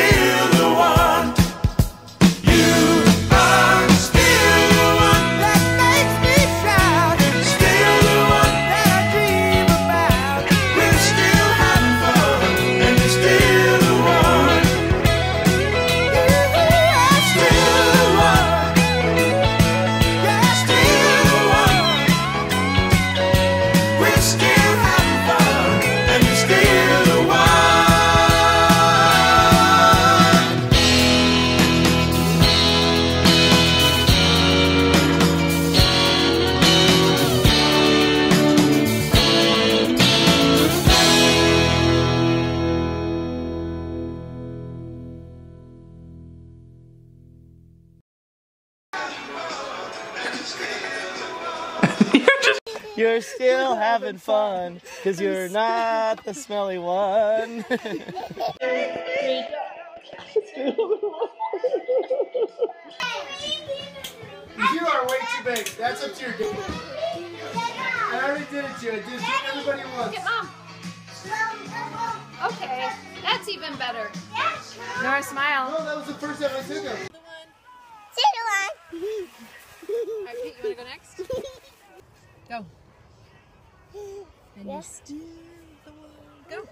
still the one. You're still having fun because you're not the smelly one. You are way too big. That's up to your game. I already did it to you. I did it to everybody once. Get mom. Okay, that's even better. Nora, smile. No, that was the first time I took him. Alright, Pete, you wanna go next? Go. And you still. Go.